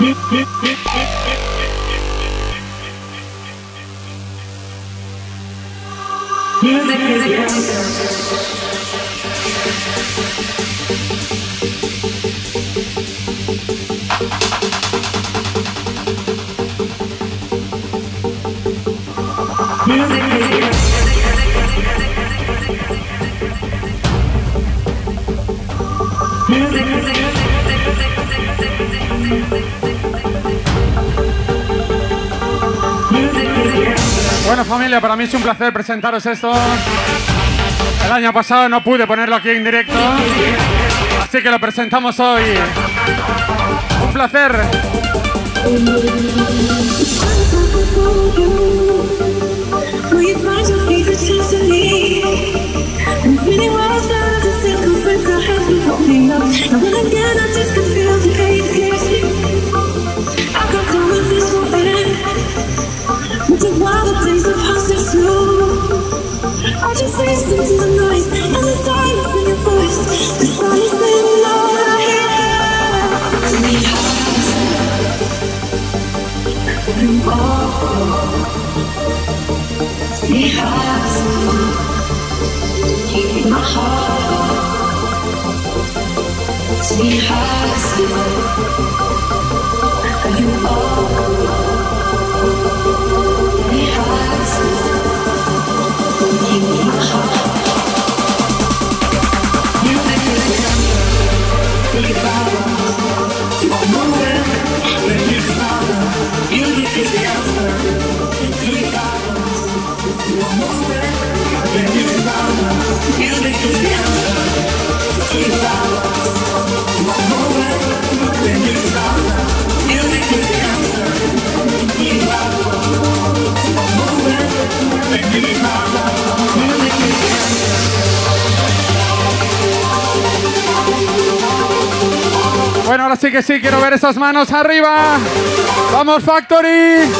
Music is Bueno familia, para mí es un placer presentaros esto. El año pasado no pude ponerlo aquí en directo, así que lo presentamos hoy. Un placer. We have it's. Bueno, ahora sí que sí, quiero ver esas manos arriba. Vamos, Factory.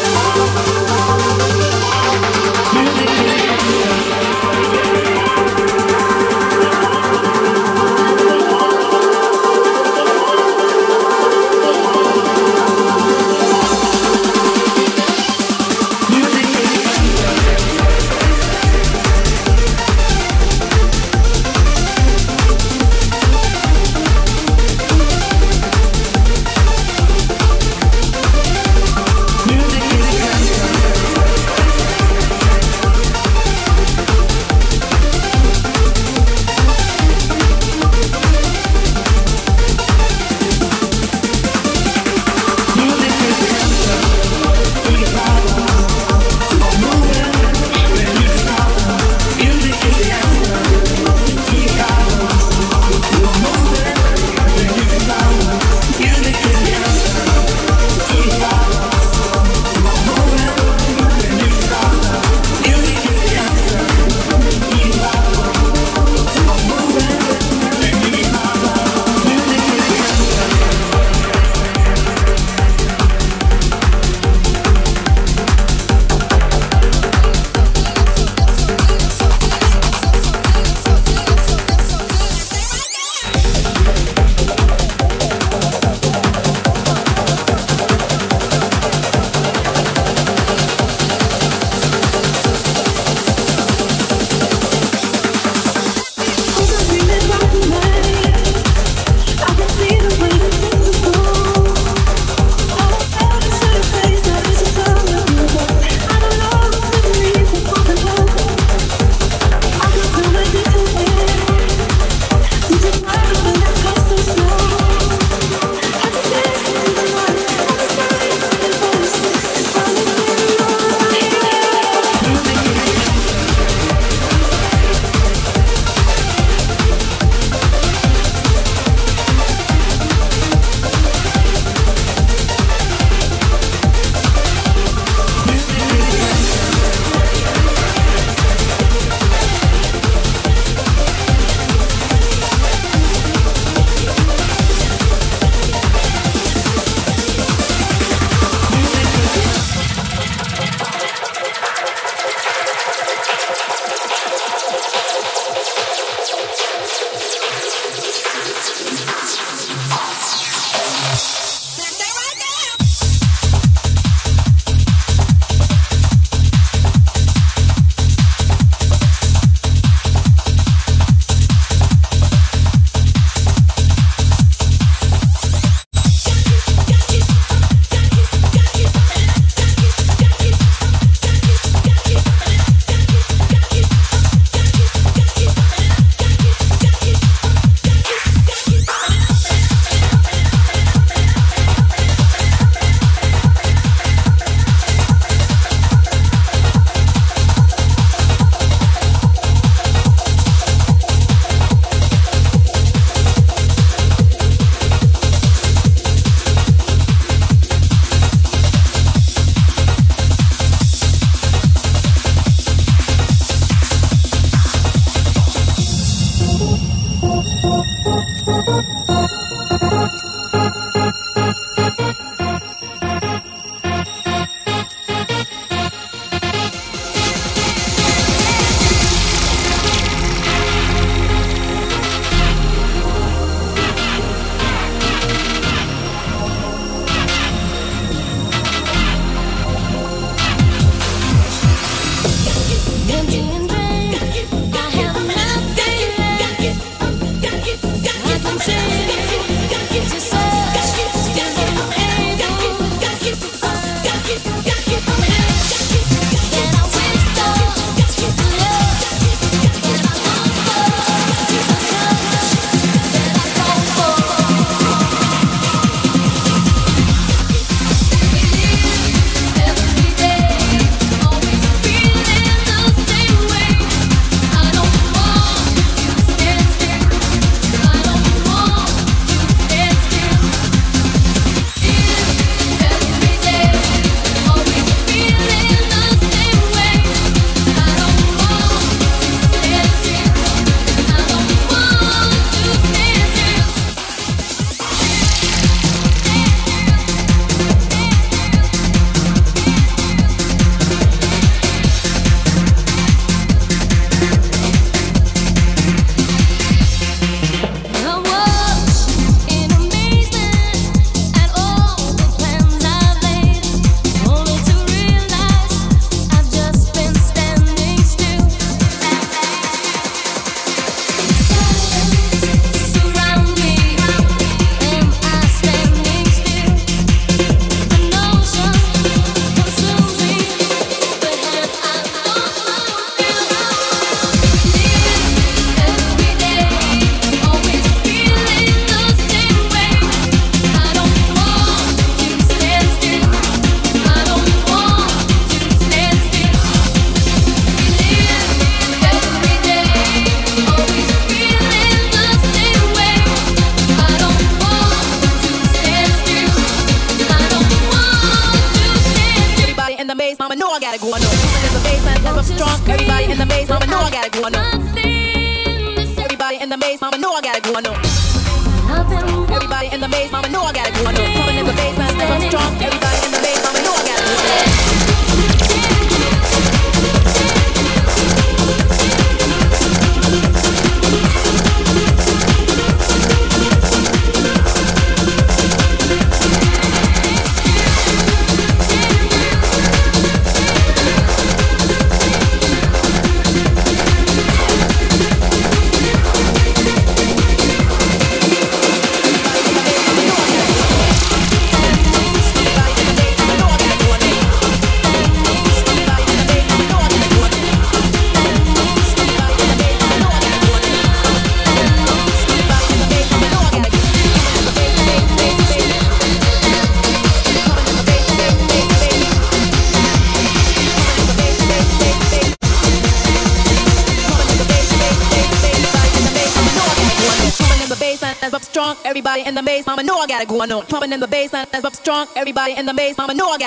Everybody in the bass, mama know I got it going on. Pumping in the bass line, that's up strong. Everybody in the bass, mama know I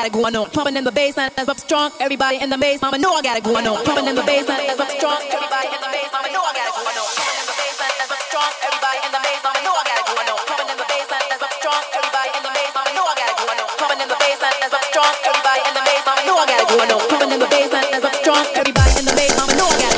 got it going on. Pumping in the bass line, that's up strong. Everybody in the bass, mama know I got it going on. Pumping in the bass line, that's up strong. Everybody in the bass, mama know I got it going on. Pumping in the bass line, that's up strong. Everybody in the bass, mama know I got it going on. Pumping in the bass line, that's up strong. Everybody in the bass, mama know I got it going on. Pumping in the bass line, that's up strong. Everybody in the bass, mama know I got it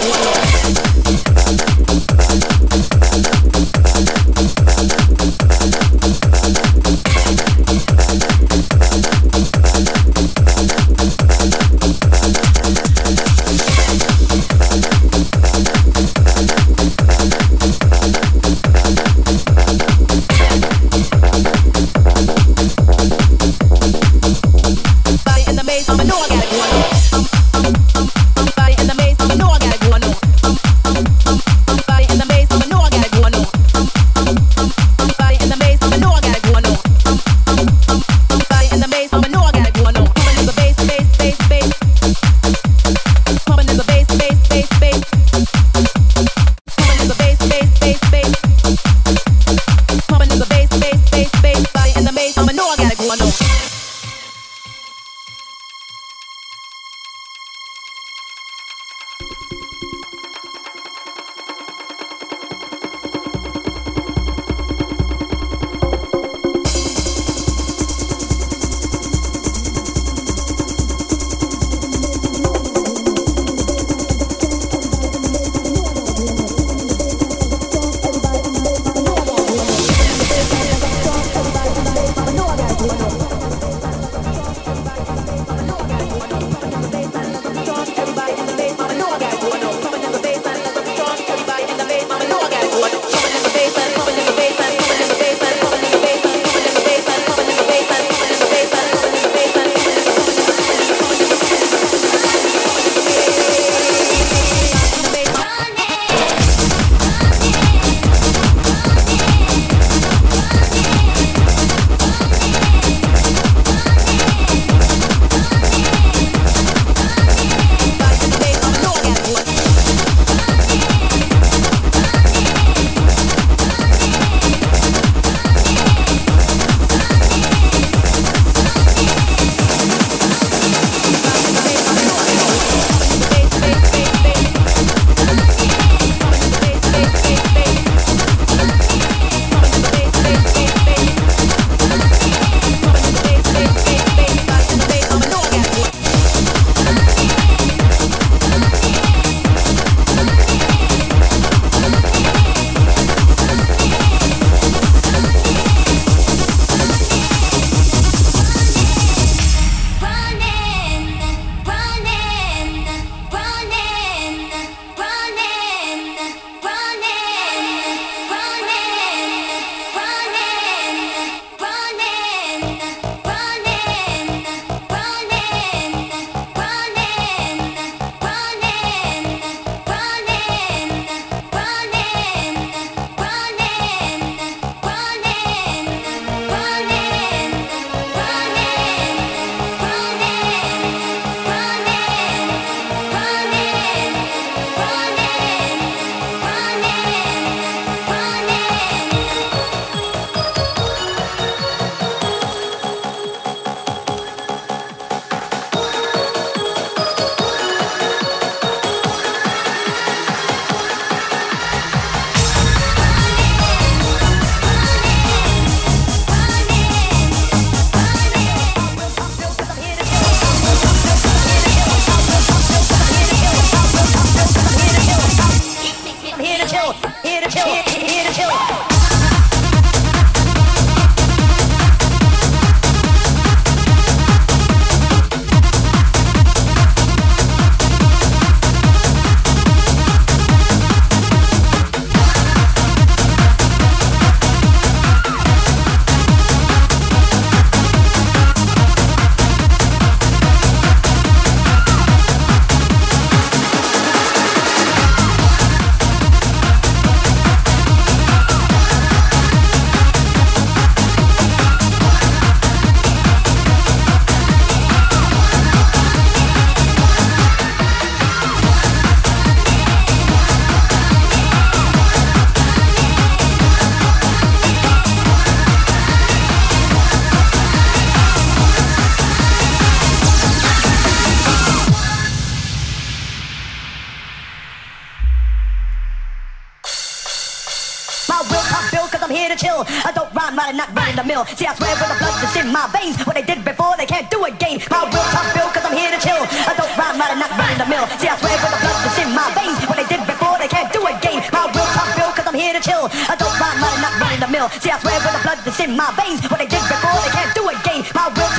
Right, not running the mill. See, I swear with the blood that's in my veins. What they did before, they can't do again. My will top bill, cause I'm here to chill. I don't rhyme, right, not running the mill. See, I swear with the blood that's in my veins. What they did before, they can't do again. My will top bill, cause I'm here to chill. I don't rhyme, right, not running the mill. See, I swear with the blood that's in my veins. What they did before, they can't do again. My will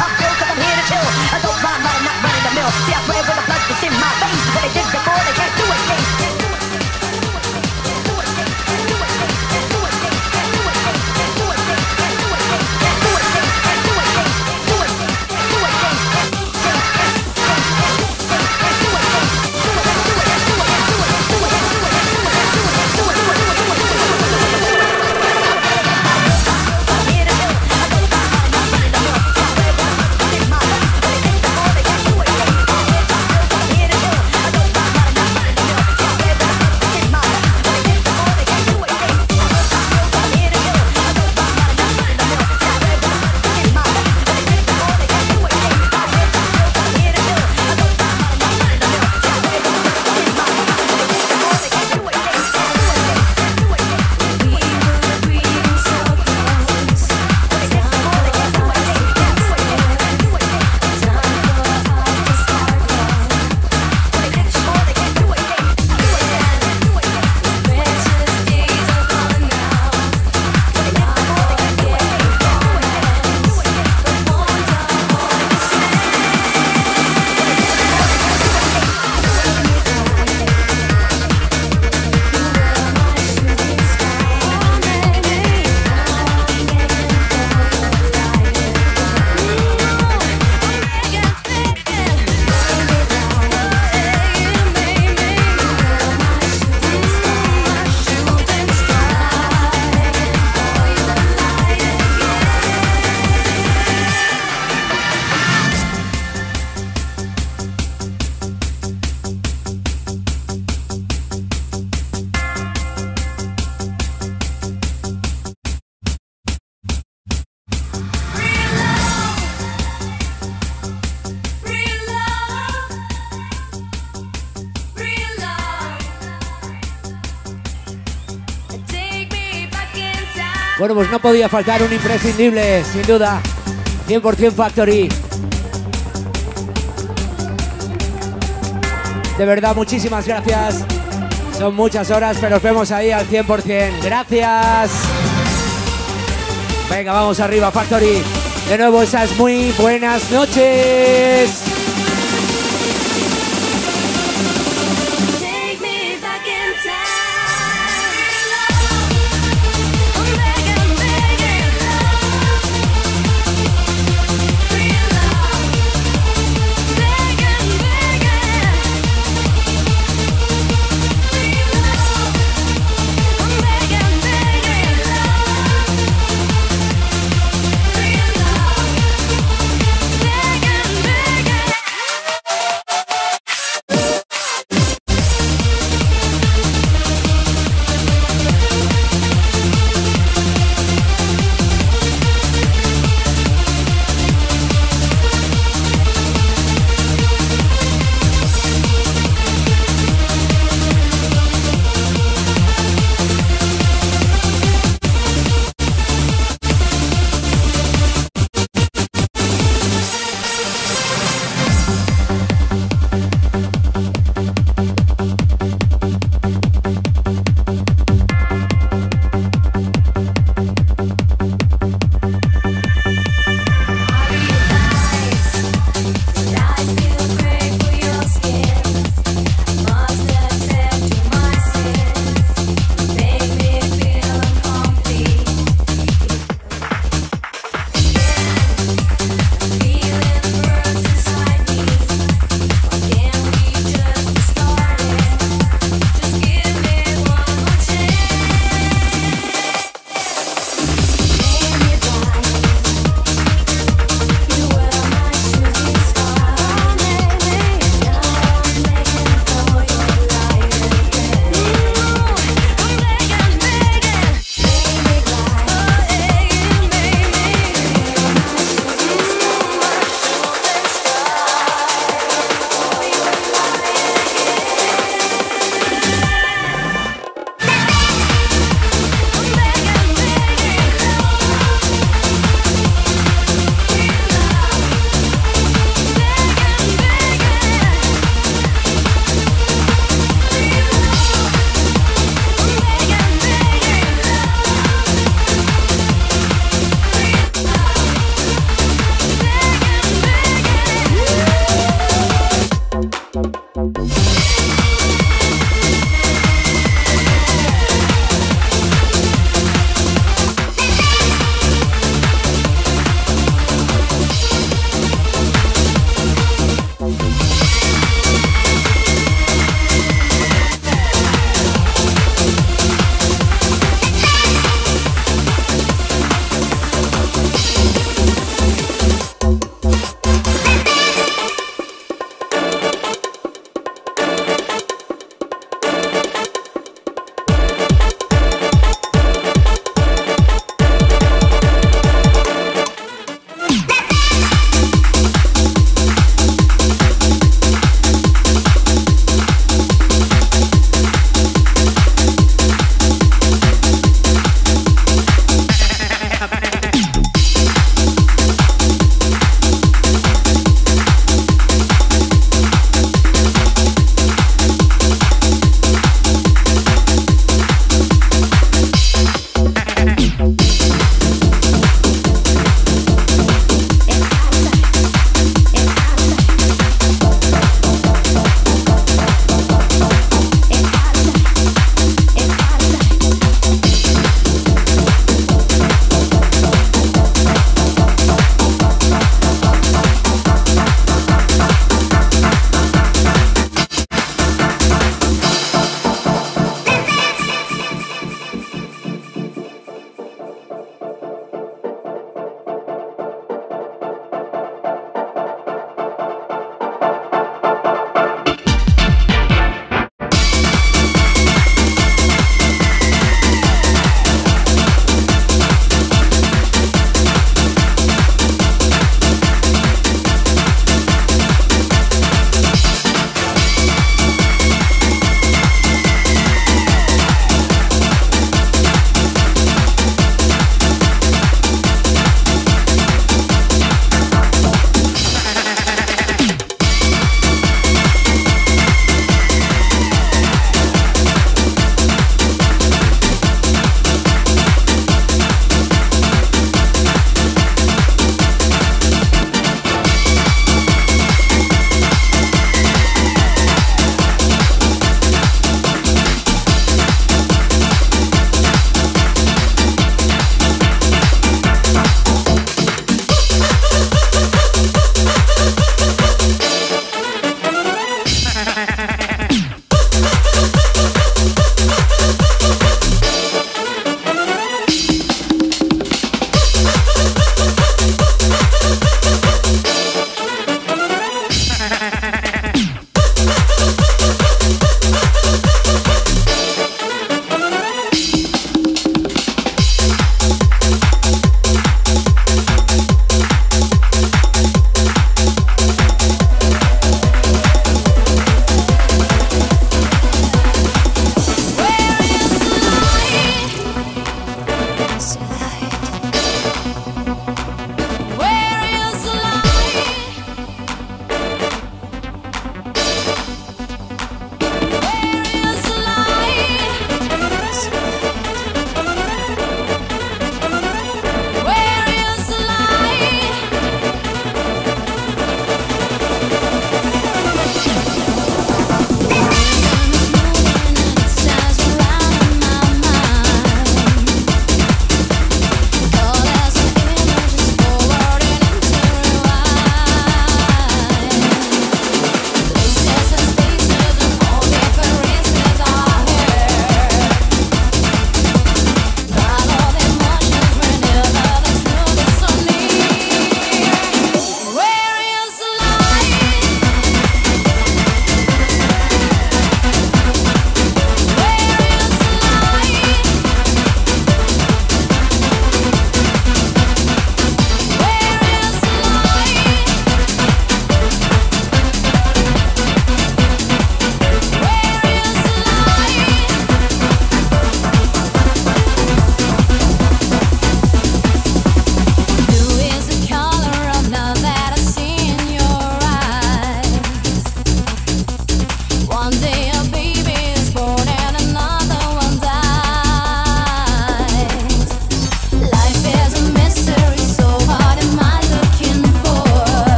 Bueno, pues no podía faltar un imprescindible, sin duda. 100% Factory. De verdad, muchísimas gracias. Son muchas horas, pero os vemos ahí al 100%. Gracias. Venga, vamos arriba, Factory. De nuevo, esas muy buenas noches.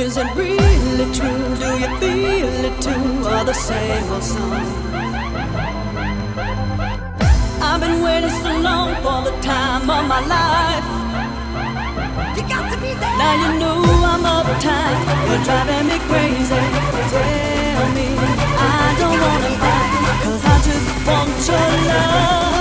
Is it really true? Do you feel it too? Or the same old song? I've been waiting so long for the time of my life. You got to be there. Now you know I'm uptight. You're driving me crazy. Tell me I don't wanna fight. Cause I just want your love.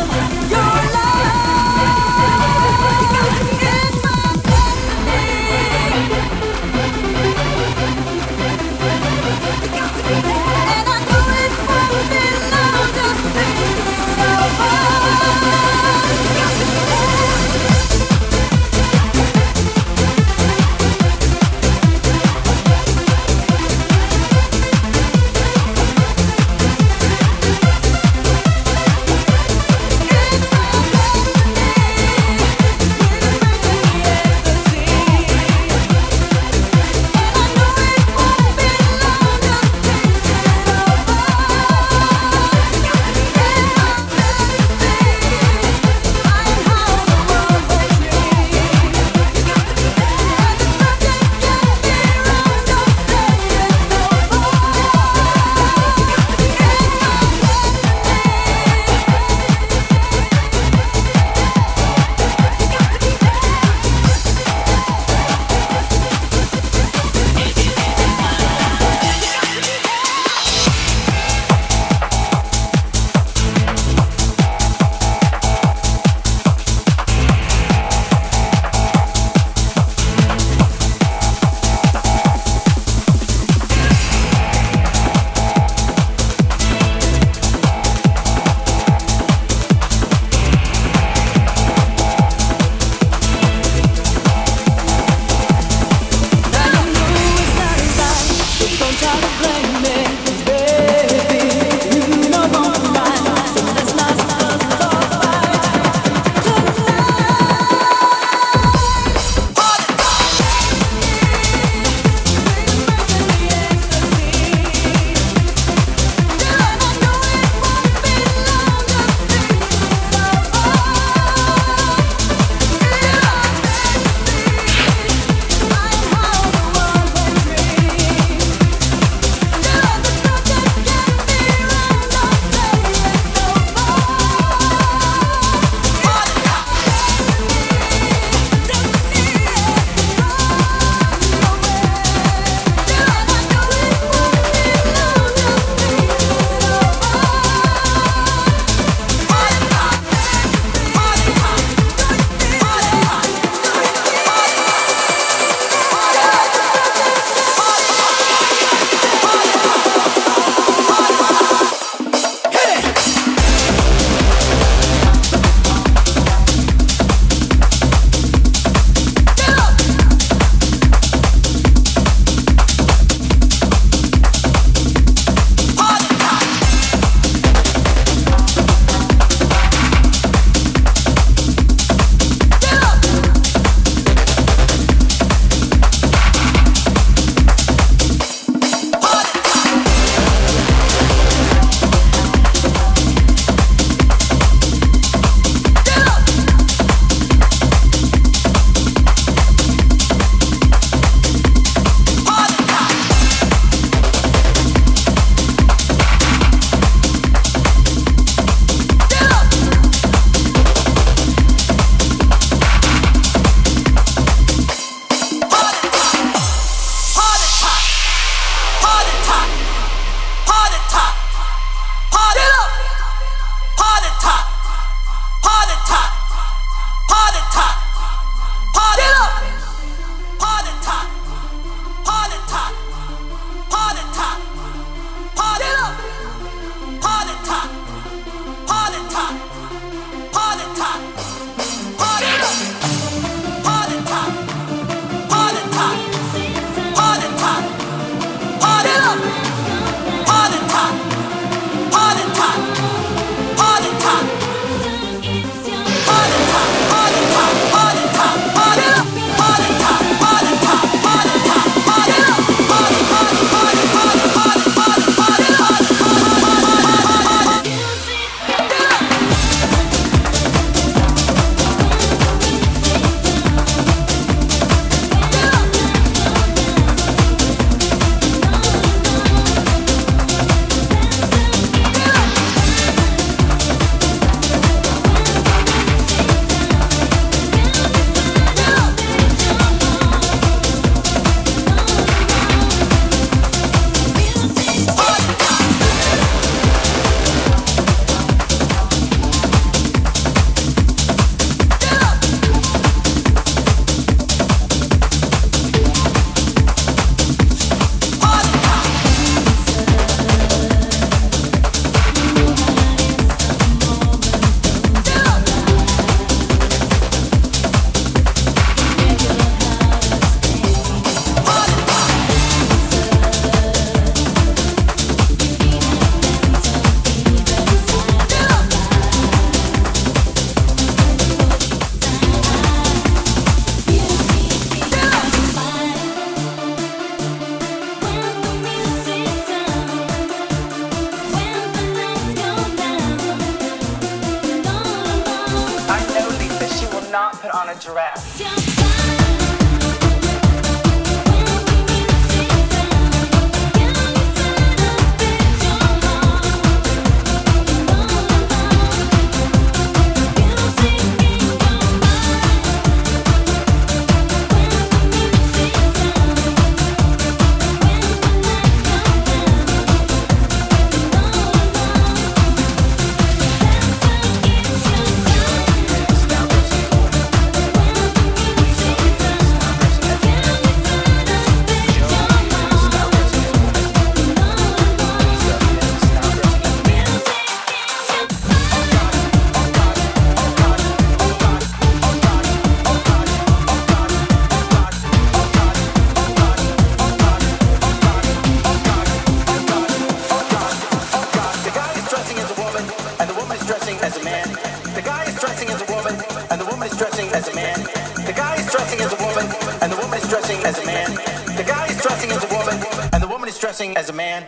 Dressing as a man.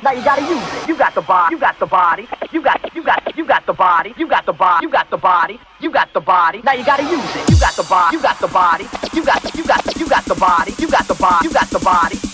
body. Now you gotta use it. You got the body. You got the body. You got you got you got the body. You got the body. You got the body. You got the body. Now you gotta use it. You got the body. You got the body. You got you got you got the body. You got the body. You got the body.